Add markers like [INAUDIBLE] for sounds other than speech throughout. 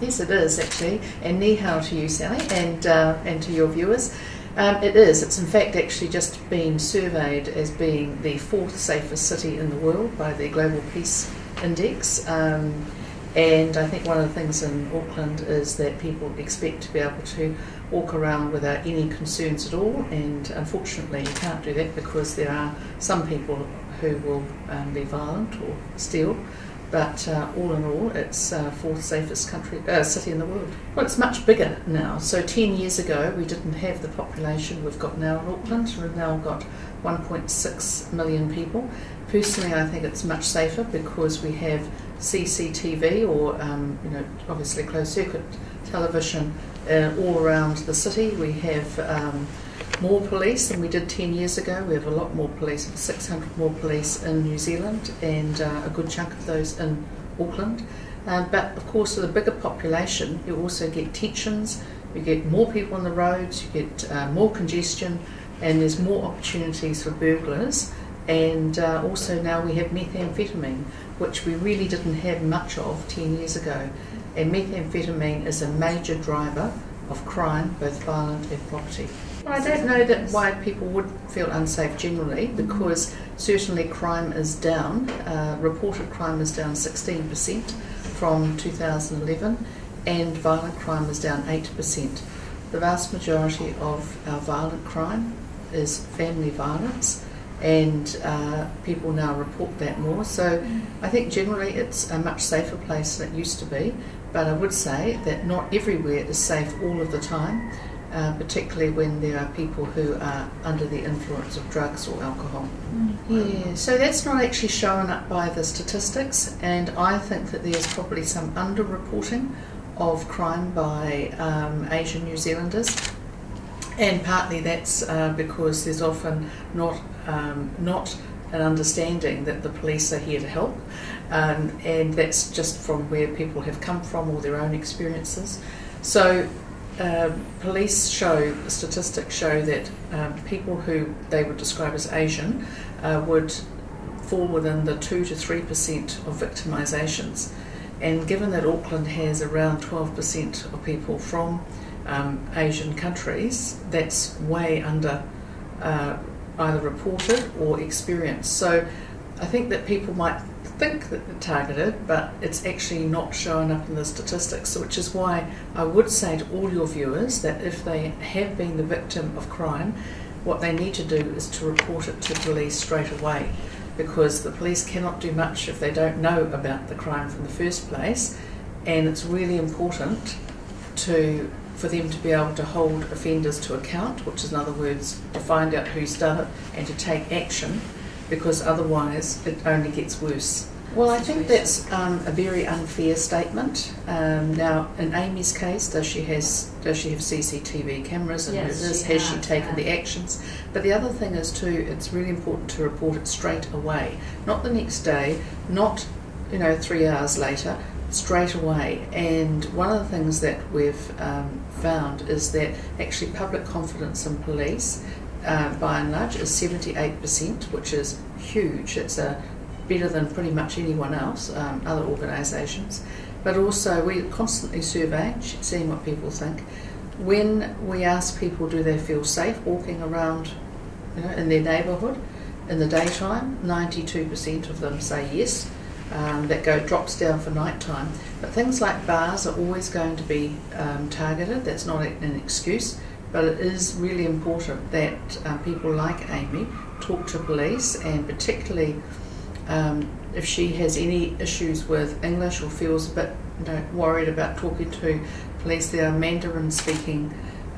Yes, it is actually, and ni hao to you, Sally, and uh, and to your viewers. Um, it is. It's in fact actually just been surveyed as being the fourth safest city in the world by the Global Peace Index. Um, and I think one of the things in Auckland is that people expect to be able to walk around without any concerns at all. And unfortunately, you can't do that because there are some people who will um, be violent or steal. But uh, all in all, it's uh, fourth safest country uh, city in the world. Well, it's much bigger now. So ten years ago, we didn't have the population we've got now in Auckland. We've now got 1.6 million people. Personally, I think it's much safer because we have CCTV or, um, you know, obviously closed circuit television uh, all around the city. We have um, more police than we did 10 years ago. We have a lot more police, 600 more police in New Zealand, and uh, a good chunk of those in Auckland. Uh, but of course, with a bigger population, you also get tensions, you get more people on the roads, you get uh, more congestion, and there's more opportunities for burglars. And uh, also now we have methamphetamine, which we really didn't have much of 10 years ago. And methamphetamine is a major driver of crime, both violent and property. I don't know that why people would feel unsafe generally, because certainly crime is down. Uh, reported crime is down 16% from 2011, and violent crime is down 8%. The vast majority of our violent crime is family violence, and uh, people now report that more. So I think generally it's a much safer place than it used to be, but I would say that not everywhere is safe all of the time uh, particularly when there are people who are under the influence of drugs or alcohol. Mm. Yeah, so that's not actually shown up by the statistics, and I think that there's probably some underreporting of crime by um, Asian New Zealanders. And partly that's uh, because there's often not um, not an understanding that the police are here to help, um, and that's just from where people have come from or their own experiences. So um, police show, statistics show that um, people who they would describe as Asian uh, would fall within the 2 to 3% of victimisations. And given that Auckland has around 12% of people from um, Asian countries, that's way under uh, either reported or experienced. So I think that people might think that they're targeted, but it's actually not showing up in the statistics, which is why I would say to all your viewers that if they have been the victim of crime, what they need to do is to report it to police straight away because the police cannot do much if they don't know about the crime from the first place and it's really important to for them to be able to hold offenders to account, which is in other words to find out who's done it and to take action because otherwise it only gets worse. Well, I think that's um, a very unfair statement. Um, now, in Amy's case, does she has does she have CCTV cameras and yes, this? She has, has she taken yeah. the actions? But the other thing is too, it's really important to report it straight away, not the next day, not you know three hours later, straight away. And one of the things that we've um, found is that actually public confidence in police uh, by and large, is 78%, which is huge. It's a, better than pretty much anyone else, um, other organisations. But also, we constantly survey, seeing what people think. When we ask people, do they feel safe walking around you know, in their neighbourhood in the daytime, 92% of them say yes. Um, that go drops down for night time. But things like bars are always going to be um, targeted. That's not an excuse. But it is really important that uh, people like Amy talk to police, and particularly um, if she has any issues with English or feels a bit you know, worried about talking to police. There are Mandarin speaking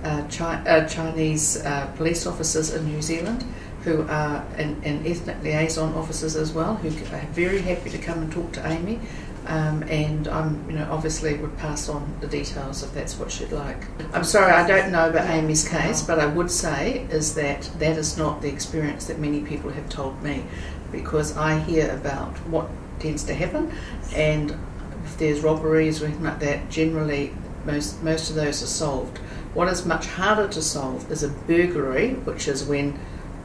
uh, Chi- uh, Chinese uh, police officers in New Zealand who are and, and ethnic liaison officers as well who are very happy to come and talk to Amy um, and I'm, you know, obviously would pass on the details if that's what she'd like. I'm sorry, I don't know about Amy's case, but I would say is that that is not the experience that many people have told me, because I hear about what tends to happen, and if there's robberies or anything like that, generally most most of those are solved. What is much harder to solve is a burglary, which is when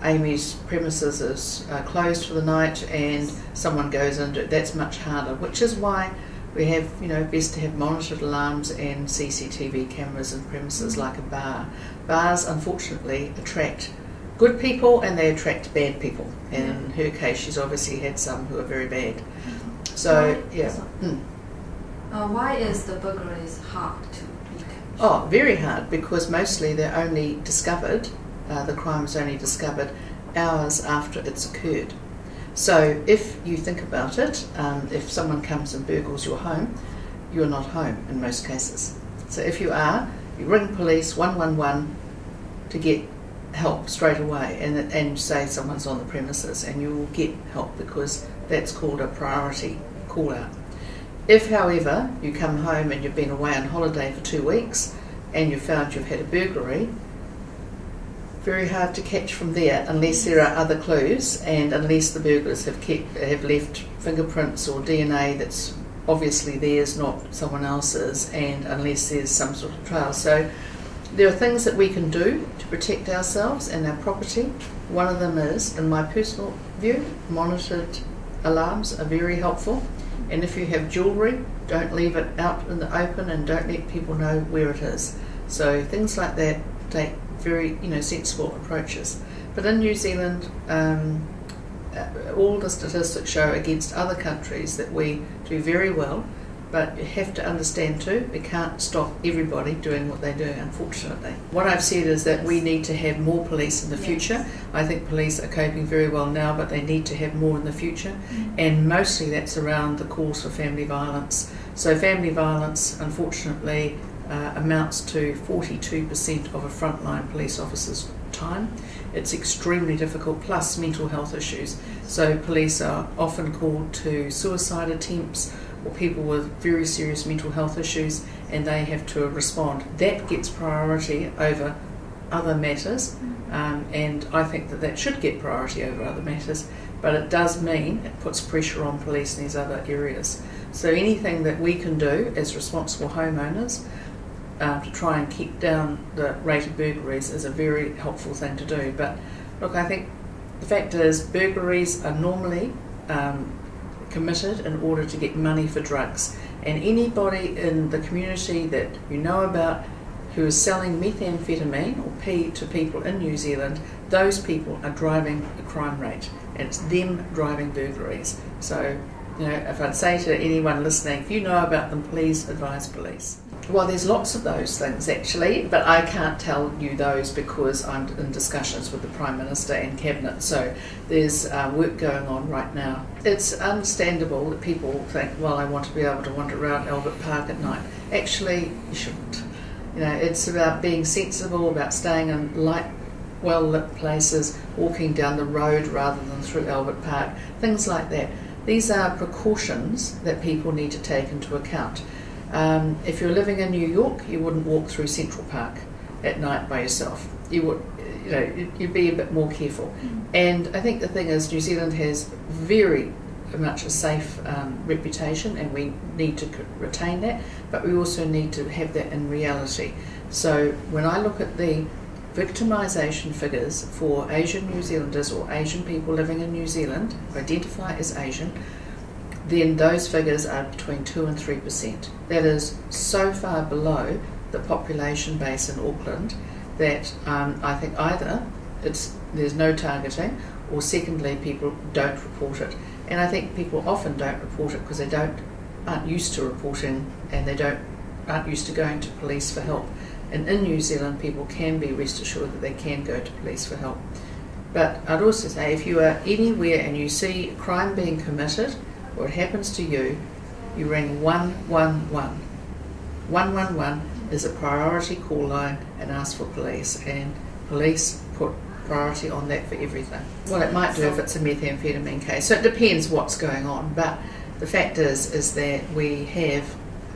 Amy's premises is uh, closed for the night and someone goes into it, that's much harder, which is why We have, you know, best to have monitored alarms and CCTV cameras in premises Mm-hmm. like a bar. Bars, unfortunately, attract good people and they attract bad people. And in her case, she's obviously had some who are very bad. So, yeah. Mm. Uh, why is the burglaries hard to? Oh, very hard because mostly they're only discovered, uh, the crime is only discovered hours after it's occurred. So if you think about it, um, if someone comes and burgles your home, you're not home in most cases. So if you are, you ring police 111 to get help straight away and, and say someone's on the premises and you will get help because that's called a priority call out. If, however, you come home and you've been away on holiday for two weeks and you found you've had a burglary, very hard to catch from there unless there are other clues and unless the burglars have kept have left fingerprints or DNA that's obviously theirs, not someone else's, and unless there's some sort of trail. So there are things that we can do to protect ourselves and our property. One of them is, in my personal view, monitored alarms are very helpful. And if you have jewellery, don't leave it out in the open and don't let people know where it is. So things like that take very you know sensible approaches. But in New Zealand, um, uh, all the statistics show against other countries that we do very well. But you have to understand too, we can't stop everybody doing what they do, unfortunately. What I've said is that we need to have more police in the Yes. future. I think police are coping very well now, but they need to have more in the future. And mostly that's around the calls for family violence. So, family violence, unfortunately, uh, amounts to 42% of a frontline police officer's time. It's extremely difficult, plus mental health issues. So, police are often called to suicide attempts or people with very serious mental health issues, and they have to respond. That gets priority over other matters, um, and I think that that should get priority over other matters. But it does mean it puts pressure on police in these other areas. So anything that we can do as responsible homeowners uh, to try and keep down the rate of burglaries is a very helpful thing to do. But look, I think the fact is burglaries are normally um, committed in order to get money for drugs. And anybody in the community that you know about who is selling methamphetamine or P to people in New Zealand, those people are driving the crime rate. And it's them driving burglaries. So, you know, if I'd say to anyone listening, if you know about them, please advise police. Well, there's lots of those things actually, but I can't tell you those because I'm in discussions with the Prime Minister and Cabinet. So there's uh, work going on right now. It's understandable that people think, well, I want to be able to wander around Albert Park at night. Actually, you shouldn't. You know, it's about being sensible, about staying in light, well lit places, walking down the road rather than through Albert Park, things like that. These are precautions that people need to take into account. Um, if you're living in New York, you wouldn't walk through Central Park at night by yourself. You would, you know, you'd- be a bit more careful. And I think the thing is, New Zealand has very much a safe um, reputation, and we need to retain that. But we also need to have that in reality. So when I look at the victimisation figures for Asian New Zealanders or Asian people living in New Zealand, who identify as Asian, then those figures are between 2 and 3%. That is so far below the population base in Auckland that um, I think either it's there's no targeting or secondly people don't report it. And I think people often don't report it because they don't aren't used to reporting and they don't aren't used to going to police for help. And in New Zealand people can be rest assured that they can go to police for help. But I'd also say if you are anywhere and you see crime being committed or it happens to you, you ring 111. 111 is a priority call line and ask for police, and police put priority on that for everything. Well, it might do if it's a methamphetamine case. So it depends what's going on, but the fact is is that we have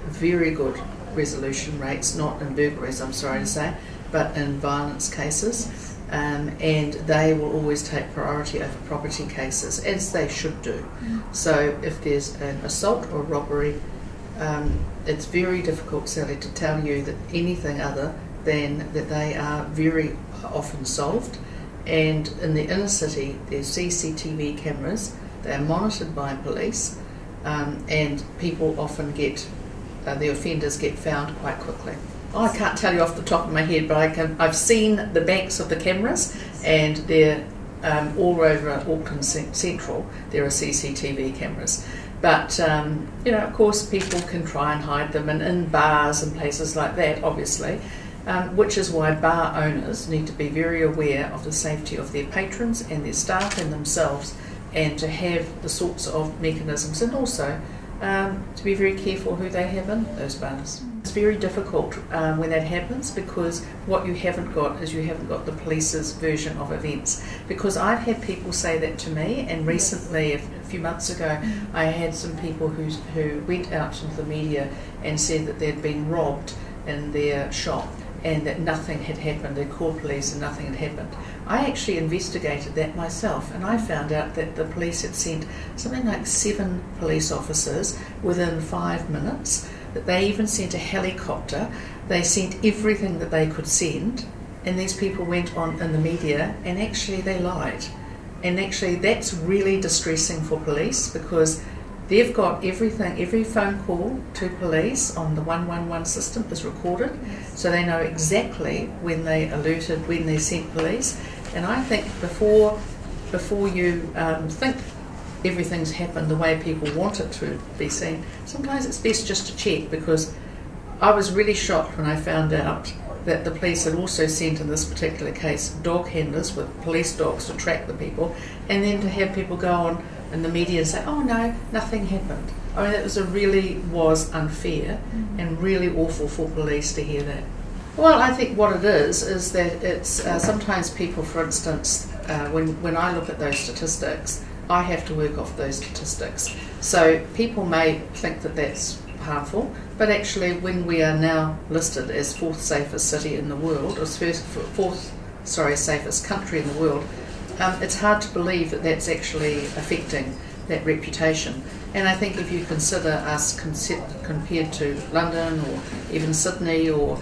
very good resolution rates, not in burglaries, I'm sorry to say, but in violence cases. Um, and they will always take priority over property cases, as they should do. So if there's an assault or robbery, um, it's very difficult, Sally, to tell you that anything other than that they are very often solved. And in the inner city, there's CCTV cameras. They are monitored by police. um, and people often get uh, the offenders get found quite quickly. I can't tell you off the top of my head, but I can. I've seen the backs of the cameras, and they're um, all over Auckland Central. There are CCTV cameras, but um, you know, of course, people can try and hide them, and in bars and places like that, obviously. Um, which is why bar owners need to be very aware of the safety of their patrons and their staff and themselves, and to have the sorts of mechanisms, and also um, to be very careful who they have in those bars. It's very difficult um, when that happens because what you haven't got is you haven't got the police's version of events. Because I've had people say that to me, and recently, a few months ago, I had some people who, who went out into the media and said that they'd been robbed in their shop and that nothing had happened. They called police and nothing had happened. I actually investigated that myself and I found out that the police had sent something like seven police officers within five minutes, that they even sent a helicopter. They sent everything that they could send, and these people went on in the media and actually they lied. And actually, that's really distressing for police because They've got everything, every phone call to police on the 111 system is recorded, so they know exactly when they alerted, when they sent police. And I think before, before you um, think everything's happened the way people want it to be seen, sometimes it's best just to check because I was really shocked when I found out that the police had also sent in this particular case dog handlers with police dogs to track the people, and then to have people go on and the media say, "Oh no, nothing happened." I mean, it was a really was unfair mm-hmm. and really awful for police to hear that. Well, I think what it is is that it's uh, sometimes people, for instance, uh, when when I look at those statistics, I have to work off those statistics. So people may think that that's harmful, but actually, when we are now listed as fourth safest city in the world, or first, fourth, sorry, safest country in the world, um, it's hard to believe that that's actually affecting that reputation. And I think if you consider us compared to London or even Sydney or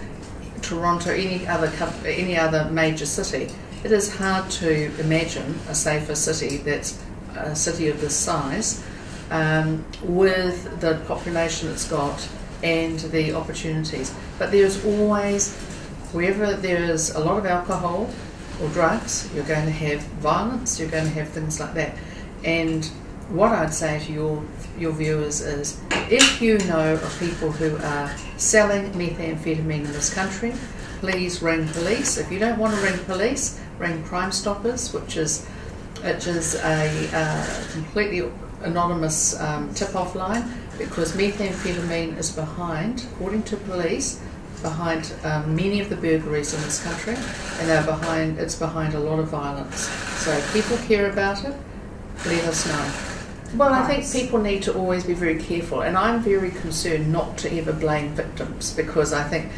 Toronto, any other any other major city, it is hard to imagine a safer city that's a city of this size um, with the population it's got and the opportunities. But there's always, wherever there is a lot of alcohol, or drugs, you're going to have violence, you're going to have things like that. And what I'd say to your your viewers is if you know of people who are selling methamphetamine in this country, please ring police. If you don't want to ring police, ring Crime Stoppers, which is which is a uh, completely anonymous um, tip-off line because methamphetamine is behind, according to police, behind um, many of the burglaries in this country, and they're behind. It's behind a lot of violence. So if people care about it, let us know. Well, I think people need to always be very careful, and I'm very concerned not to ever blame victims because I think,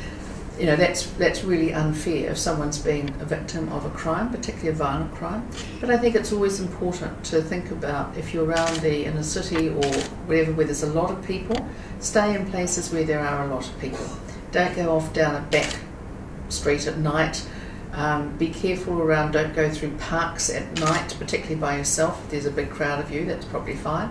you know, that's that's really unfair if someone's been a victim of a crime, particularly a violent crime. But I think it's always important to think about if you're around the in a city or wherever where there's a lot of people, stay in places where there are a lot of people don't go off down a back street at night. Um, be careful around, don't go through parks at night, particularly by yourself. If there's a big crowd of you, that's probably fine.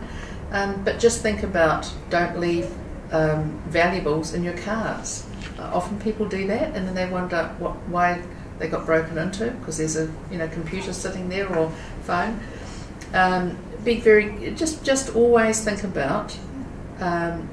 Um, but just think about don't leave um, valuables in your cars. Uh, often people do that and then they wonder what, why they got broken into because there's a you know computer sitting there or phone. Um, be very just just always think about um,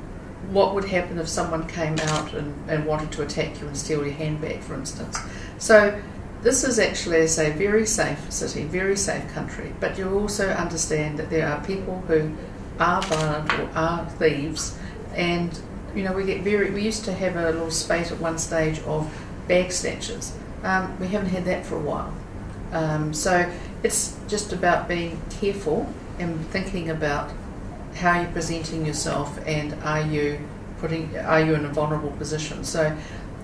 what would happen if someone came out and, and wanted to attack you and steal your handbag, for instance. So this is actually, as say, very safe city, very safe country, but you also understand that there are people who are violent or are thieves, and you know we get very. We used to have a little spate at one stage of bag snatchers. Um, we haven't had that for a while, um, so it's just about being careful and thinking about how you're presenting yourself and are you putting are you in a vulnerable position? So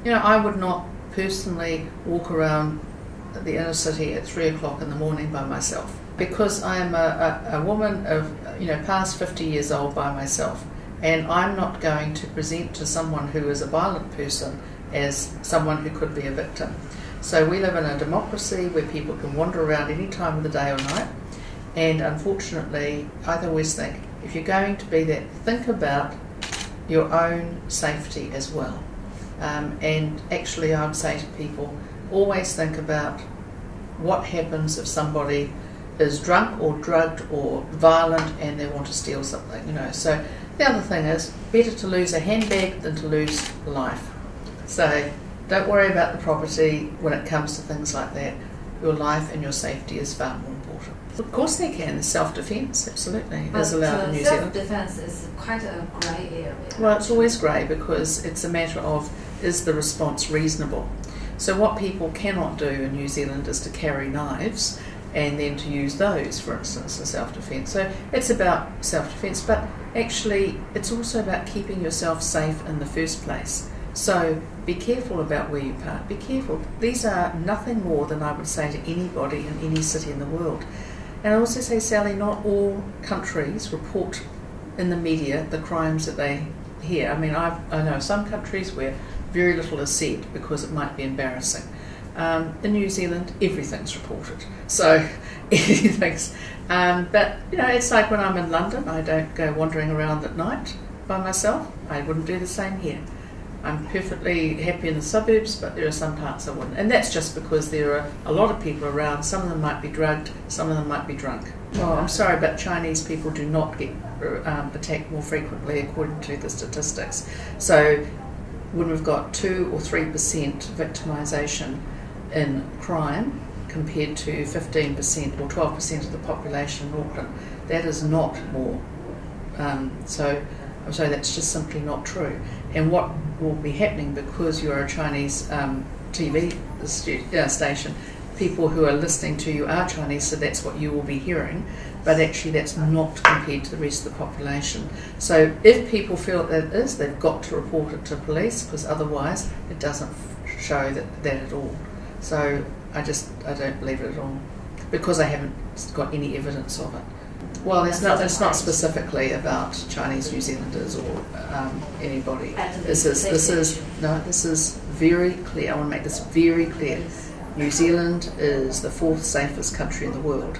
you know I would not personally walk around the inner city at three o'clock in the morning by myself because I am a, a, a woman of you know past 50 years old by myself. And I'm not going to present to someone who is a violent person as someone who could be a victim. So we live in a democracy where people can wander around any time of the day or night, and unfortunately, I always think if you're going to be there, think about your own safety as well. Um, and actually, I would say to people, always think about what happens if somebody is drunk or drugged or violent and they want to steal something, you know. So the other thing is better to lose a handbag than to lose life. So don't worry about the property when it comes to things like that. Your life and your safety is far more important. Of course they can. Self-defence, absolutely, But is allowed uh, in New Zealand. self-defense is quite a grey area. Well, it's always grey because it's a matter of is the response reasonable. So what people cannot do in New Zealand is to carry knives and then to use those, for instance, in self-defence. So it's about self-defence, but actually it's also about keeping yourself safe in the first place. So be careful about where you park. Be careful. These are nothing more than I would say to anybody in any city in the world. And I also say, Sally, not all countries report in the media the crimes that they hear. I mean, I've, I know some countries where very little is said because it might be embarrassing. Um, in New Zealand, everything's reported, so [LAUGHS] anything's. Um, but you know, it's like when I'm in London, I don't go wandering around at night by myself. I wouldn't do the same here. I'm perfectly happy in the suburbs, but there are some parts I wouldn't. And that's just because there are a lot of people around. Some of them might be drugged, some of them might be drunk. Oh, I'm sorry, but Chinese people do not get um, attacked more frequently according to the statistics. So when we've got 2 or 3% victimisation in crime compared to 15% or 12% of the population in Auckland, that is not more. Um, so I'm sorry, that's just simply not true. And what will be happening because you're a Chinese um, TV stu- uh, station, people who are listening to you are Chinese, so that's what you will be hearing. But actually, that's not compared to the rest of the population. So, if people feel that it is, they've got to report it to police because otherwise, it doesn't show that, that at all. So, I just I don't believe it at all because I haven't got any evidence of it. Well, it's not. It's not specifically about Chinese New Zealanders or um, anybody. This is this is no. This is very clear. I want to make this very clear. New Zealand is the fourth safest country in the world.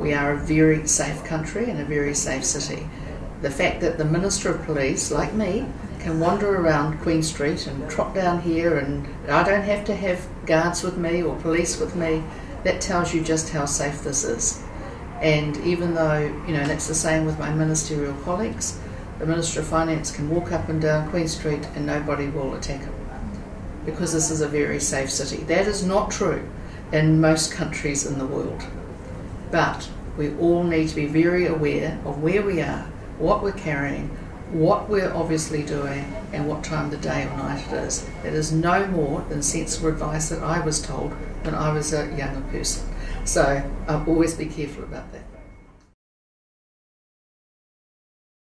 We are a very safe country and a very safe city. The fact that the Minister of Police, like me, can wander around Queen Street and trot down here and I don't have to have guards with me or police with me, that tells you just how safe this is. And even though, you know, that's the same with my ministerial colleagues, the Minister of Finance can walk up and down Queen Street and nobody will attack him because this is a very safe city. That is not true in most countries in the world. But we all need to be very aware of where we are, what we're carrying, what we're obviously doing, and what time of the day or night it is. It is no more than sensible advice that I was told when I was a younger person. So I'll always be careful about that.